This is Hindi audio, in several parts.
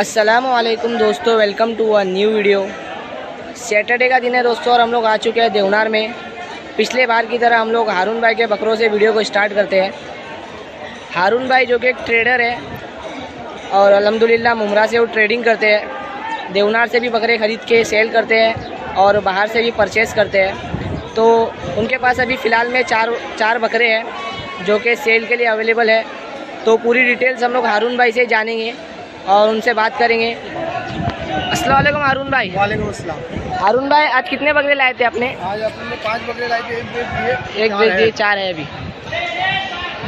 असलकुम दोस्तों welcome to a new video Saturday का दिन है दोस्तों और हम लोग आ चुके हैं देवनार में। पिछले बार की तरह हम लोग हारून भाई के बकरों से वीडियो को स्टार्ट करते हैं। हारून भाई जो कि एक ट्रेडर है और अलहमदिल्ला मुमरा से वो ट्रेडिंग करते हैं। देवनार से भी बकरे ख़रीद के सेल करते हैं और बाहर से भी परचेज़ करते हैं। तो उनके पास अभी फ़िलहाल में चार चार बकरे हैं जो कि सेल के लिए अवेलेबल है। तो पूरी डिटेल्स हम लोग हारून भाई से जानेंगे। और उनसे बात करेंगे। असलम हारून भाई। वालेकुम अस्सलाम। हारून भाई आज कितने बकरे लाए थे आपने? आज अपने पाँच बकरे लाए थे एक बेच दिए एक चार बेच है। दिए चार है अभी।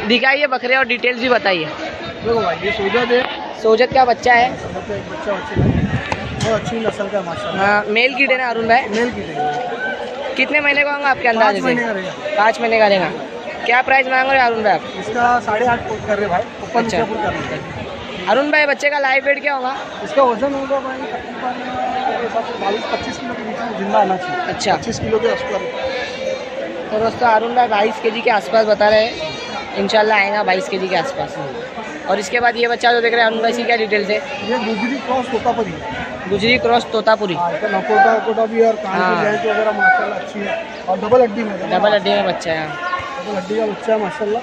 दिखाइए बकरे और डिटेल्स भी बताइए। देखो भाई ये सोजत है। सोजत का बच्चा है। बच्चा बहुत अच्छी नस्ल का माशाल्लाह। हाँ मेल की है अरुण भाई। मेल की कितने महीने का होगा आपके अंदाज से? पाँच महीने का रहेगा। क्या प्राइस मांग रहे हो हारून भाई आप? इसका साढ़े आठ कर रहे भाई। अच्छा। हैं। हारून भाई बच्चे का लाइव वेट क्या होगा? इसका वज़न होगा भाई बाईस पच्चीस किलो के बीच में ज़िंदा आना चाहिए। अच्छा। पच्चीस किलो के आसपास। तो दोस्तों हारून भाई बाईस के के आसपास बता रहे हैं। इंशाल्लाह आएगा बाईस के के आसपास। और इसके बाद ये बच्चा जो देख रहे हैं हारून भाई की क्या डिटेल्स है? ये गुजरी क्रॉस तोतापरी। है गुजरी क्रॉस तोतापुरी। हाँ नकोटा वकोटा भी और हाँ। की वगैरह माशाल्लाह अच्छी है। और डबल हड्डी में डबल अड्डे में बच्चा है हाँ। डबल हड्डी का बच्चा है माशाल्लाह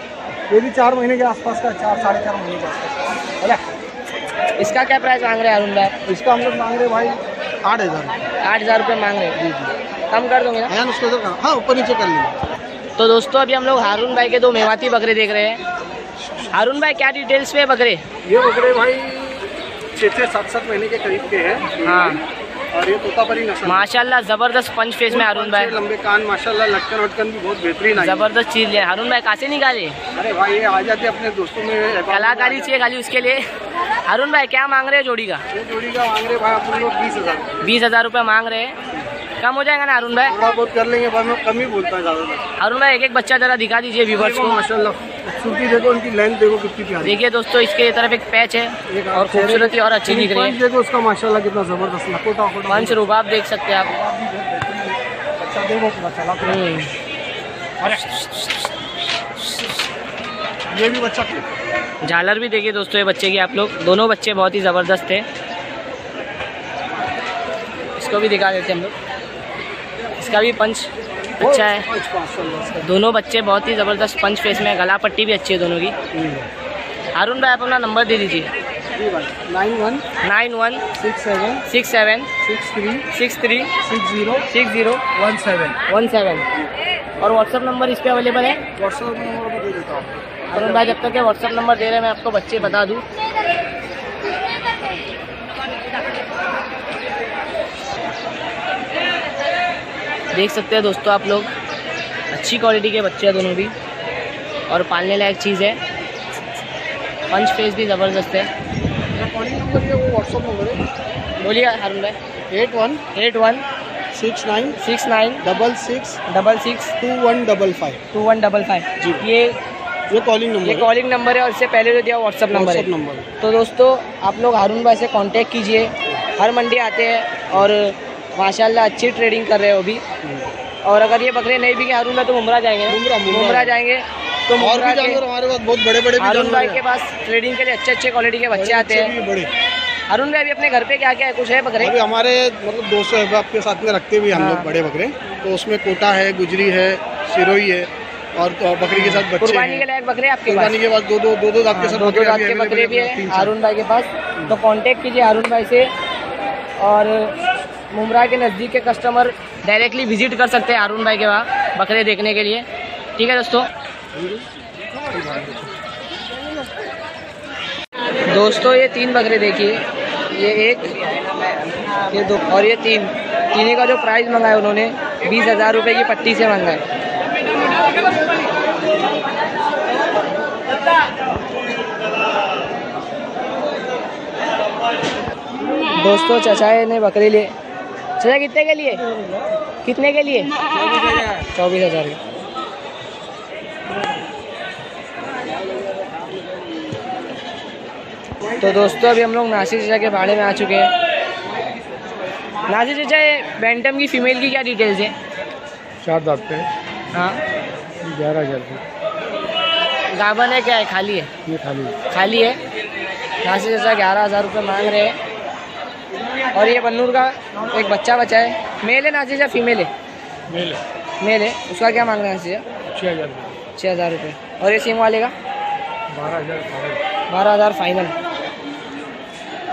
ये भी चार महीने के आसपास का चार साढ़े चार महीने के आसपास अरे इसका क्या प्राइस मांग रहे हैं अरुण भाई? इसका हम लोग मांग रहे हैं भाई आठ हज़ार। आठ हज़ार रुपये मांग रहे हैं। कम कर दोगे ना? उसको तो हाँ ऊपर नीचे कर लेंगे। तो दोस्तों अभी हम लोग हारून भाई के दो मेवाती बकरे देख रहे हैं। हारून भाई क्या डिटेल्स पे बकरे? ये बकरे भाई छः छः सात सात महीने के करीब के हैं। हाँ। और ये तोतापरी नस्ल माशाल्लाह ज़बरदस्त पंच फेस में हारून भाई। लंबे कान माशाल्लाह लटकन वटकन भी बहुत बेहतरीन है। ज़बरदस्त चीज़ ले हारून भाई कहाँ से निकाले? अरे भाई ये आ जाते अपने दोस्तों में कलाकारी चाहिए खाली उसके लिए। हारून भाई क्या मांग रहे हैं जोड़ी का? जोड़ी का मांग रहे भाई अपन लोग बीस हज़ार। बीस हज़ार रुपये मांग रहे हैं। कम हो जाएगा ना अरुण भाई? थोड़ा बहुत कर लेंगे भाई मैं कम ही बोलता है ज़्यादा। हारून भाई एक एक बच्चा ज़रा दिखा दीजिए व्यूवर्स को। माशाल्लाह। खूबसूरती देखो उनकी लेंथ देखो कितनी प्यारी देखिए दोस्तों इसके तरफ़ एक पैच है एक और खूबसूरती और अच्छी दिख रही है। देखो उसका माशाल्लाह कितना ज़बरदस्त लकोटा पंच रुबाब देख सकते हैं आप। अच्छा देखो। हम्म, ये भी बच्चा झालर भी देखिए दोस्तों ये बच्चे की आप लोग दोनों बच्चे बहुत ही ज़बरदस्त थे। इसको भी दिखा देते हम लोग। इसका भी पंच अच्छा है। दोनों बच्चे बहुत ही ज़बरदस्त पंच फेस में गला पट्टी भी अच्छी है दोनों की। हारून भाई आप अपना नंबर दे दीजिए। Nine one nine one six seven six seven six three six three six zero six zero one seven one seven और व्हाट्सअप नंबर इस पर अवेलेबल है? व्हाट्सएप नंबर भी दे देता हूँ। अरुण भाई जब तक के व्हाट्सअप नंबर दे रहे हैं मैं आपको बच्चे बता दूँ। देख सकते हैं दोस्तों आप लोग। अच्छी क्वालिटी के बच्चे हैं दोनों भी। और पालने लायक चीज़ है। पंच फेस भी ज़बरदस्त है। कॉलिंग नंबर है वो व्हाट्सएप नंबर है बोलिए हारून भाई। Eight one eight one. Six nine six nine. Double six double six. Two one double five two one double five. जी। ये ये कॉलिंग नंबर है। कॉलिंग नंबर है और इससे पहले जो दिया व्हाट्सअप नंबर है। नंबर तो दोस्तों आप लोग हारून भाई से कांटेक्ट कीजिए। हर मंडे आते हैं और माशाल्लाह अच्छी ट्रेडिंग कर रहे हो अभी। और अगर ये बकरे नहीं बिके हारून भाई तो मुमरा जाएँगे मुमरा, जाएँगे। तो और भी जानवर हमारे पास बहुत बड़े बड़े हारून भाई के पास ट्रेडिंग के लिए अच्छे अच्छे क्वालिटी के बच्चे आते हैं। अरुण भाई अभी अपने घर पे क्या क्या है? कुछ है बकरे? अभी हमारे मतलब दो सौ अहबाब के साथ में रखते हुए हम हाँ। लोग बड़े बकरे। तो उसमें कोटा है गुजरी है सिरोही है और तो बकरी के साथ बच्चे के लायक बकरे आपके पास? के बाद दो दो दो दो दांत के हाँ, साथ दो बकरे भी हैं, है हारून भाई के पास। तो कांटेक्ट कीजिए हारून भाई से। और मुमरा के नज़दीक के कस्टमर डायरेक्टली विज़िट कर सकते हैं हारून भाई के वहाँ, बकरे देखने के लिए। ठीक है दोस्तों? दोस्तों, ये तीन बकरे देखिए। ये एक, ये दो, और ये तीन। तीनों का जो प्राइस मंगाया उन्होंने, बीस हज़ार रुपये की पट्टी से मंगाए दोस्तों चचाए ने बकरी लिए चचा कितने के लिए? कितने के लिए? चौबीस हज़ार। के तो दोस्तों अभी हम लोग नासिर चचा के भाड़े में आ चुके हैं। नासिर चचा ये बैंटम की फ़ीमेल की क्या डिटेल्स है? चार दांत पे। हाँ। ग्यारह हज़ार की गाबन है क्या? है खाली है? ये खाली है। खाली है? नासिर चचा ग्यारह हज़ार रुपये मांग रहे हैं। और ये बन्नूर का एक बच्चा बचा है। मेल है या फीमेल है? मेल मेल है। उसका क्या मांग रहे हैं नाजीजा? छः हज़ार छः हज़ार रुपये। और ये सिंग वाले का? बारह हज़ार बारह हज़ार फाइनल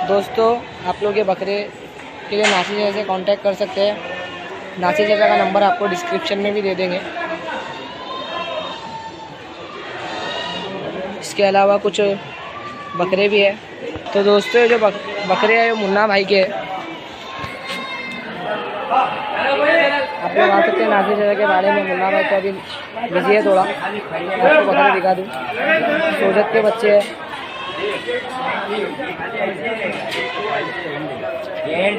दोस्तों आप लोग ये बकरे के लिए नासी जैसे कांटेक्ट कर सकते हैं। नासी जगह का नंबर आपको डिस्क्रिप्शन में भी दे देंगे। इसके अलावा कुछ बकरे भी है। तो दोस्तों जो बक, बकरे हैं वो मुन्ना भाई के हैं। आप लोग आ सकते हैं नासिर जगह के बारे में मुन्ना भाई तो अभी बिज़ी है थोड़ा। आपको बकरे दिखा दूँ। सोजत के बच्चे हैं। ये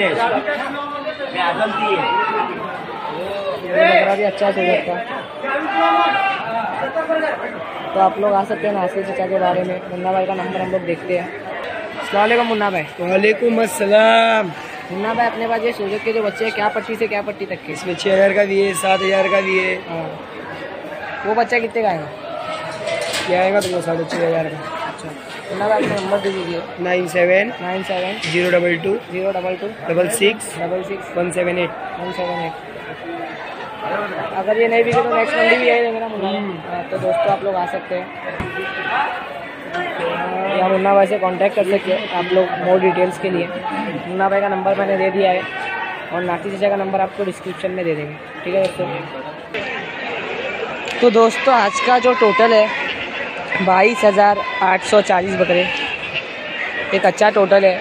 भी अच्छा सोजत का तो आप लोग आ सकते हैं नासिर चचा के बारे में। मुन्ना भाई का नंबर हम लोग देखते हैं। अलैक्म मुन्ना भाई। वालेकुम अस्सलाम। मुन्ना भाई अपने पास ये सोजत के जो बच्चे हैं क्या पट्टी से क्या पट्टी तक के? इसमें छः हज़ार का भी है सात हज़ार का भी है। वो बच्चा कितने का आएगा? ये आएगा तुमको साढ़े छः हज़ार का। अच्छा। मुन्ना भाई अपना नंबर दे दीजिए। Nine seven nine seven zero double two zero double two double six double six one seven eight. One seven eight. अगर ये नहीं बिके तो नेक्स्ट मंडी भी यही रहेंगे ना मुन्ना हाँ, तो दोस्तों आप लोग आ सकते हैं। या मुन्ना भाई से कांटेक्ट कर सकते आप लोग मोर डिटेल्स के लिए। मुन्ना भाई का नंबर मैंने दे दिया है और नाती चाचा का नंबर आपको डिस्क्रिप्शन में दे देंगे। ठीक है दोस्तों? तो दोस्तों, आज का जो टोटल है, बाईस हज़ार आठ सौ चालीस बकरे। एक अच्छा टोटल है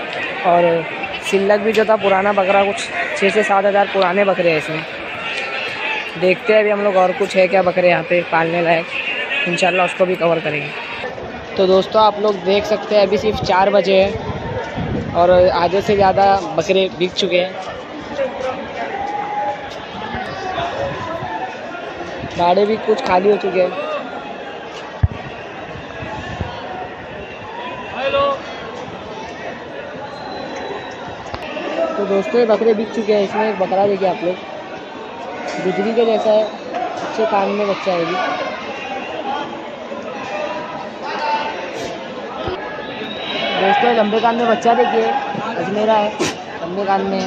और सिल्लक भी जो था, पुराना बकरा कुछ छः से सात हज़ार पुराने बकरे हैं इसमें। देखते हैं अभी हम लोग और कुछ है क्या बकरे यहाँ पे पालने लायक। इंशाल्लाह उसको भी कवर करेंगे। तो दोस्तों, आप लोग देख सकते हैं, अभी सिर्फ़ चार बजे हैं और आधे से ज़्यादा बकरे बिक चुके हैं। गाड़ी भी कुछ खाली हो चुके हैं। तो दोस्तों, ये बकरे बिक चुके हैं, इसमें एक बकरा देखिए आप लोग। गुजरी के जैसा है, अच्छे कान में बच्चा है दोस्तों, लंबे कान में बच्चा देखिए, अजमेरा है, लंबे कान में।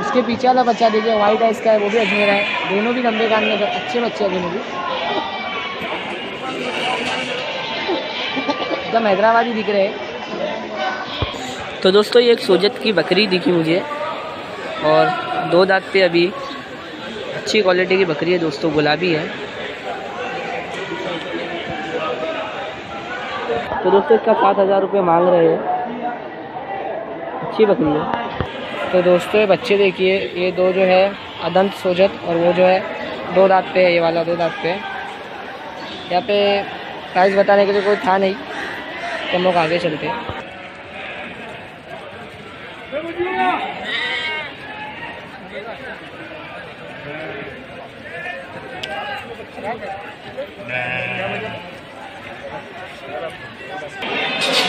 उसके पीछे वाला बच्चा देखिए वाइट है इसका है, वो भी अजमेरा है। दोनों भी लंबे कान में, अच्छे बच्चे हैं दोनों भी। एकदम हैदराबादी दिख रहे हैं। तो दोस्तों, ये एक सोजत की बकरी दिखी मुझे। और दो दांत पे अभी अच्छी क्वालिटी की बकरी है, दोस्तों, गुलाबी है। तो दोस्तों, इसका सात हज़ार रुपये मांग रहे हैं। अच्छी बकरी है। तो दोस्तों, ये बच्चे देखिए, ये दो जो है अदंत सोजत और वो जो है, दो दांत पे है, ये वाला दो दांत पे। यहाँ पे प्राइस बताने के लिए कोई था नहीं तो हम लोग आगे चलते हैं।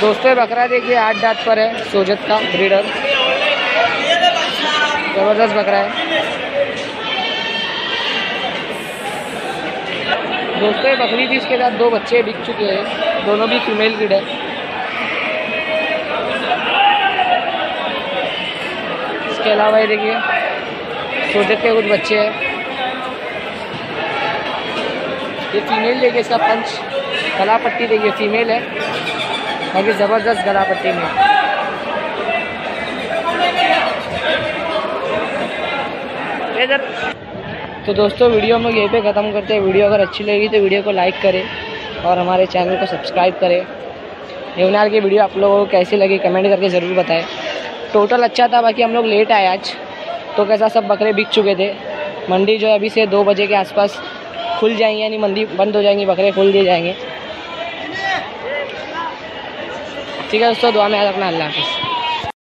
दोस्तों बकरा देखिए, आठ दांत पर है, सोजत का ब्रीडर ज़बरदस्त बकरा है। दोस्तों बकरी भी इसके साथ दो बच्चे बिक चुके हैं, दोनों भी फीमेल ब्रीड है इसके अलावा ये देखिए, सोजत के कुछ बच्चे हैं। ये फीमेल देखिए, इसका पंच गला पट्टी देखिए फीमेल है। बाकी ज़बरदस्त गला पट्टी में तो दोस्तों वीडियो हम लोग यहीं पे ख़त्म करते हैं। वीडियो अगर अच्छी लगी तो वीडियो को लाइक करें और हमारे चैनल को सब्सक्राइब करें। देवनार की वीडियो आप लोगों को कैसी लगी कमेंट करके ज़रूर बताएँ। टोटल अच्छा था बाकी हम लोग लेट आए आज। तो कैसा सब बकरे बिक चुके थे। मंडी जो है अभी से दो बजे के आसपास खुल जाएँगे, यानी मंदी बंद हो जाएँगी, बकरे खुल दिए जाएँगे। ठीक है, दोस्तों, दुआ में याद रखना, अल्लाह हाफिज़।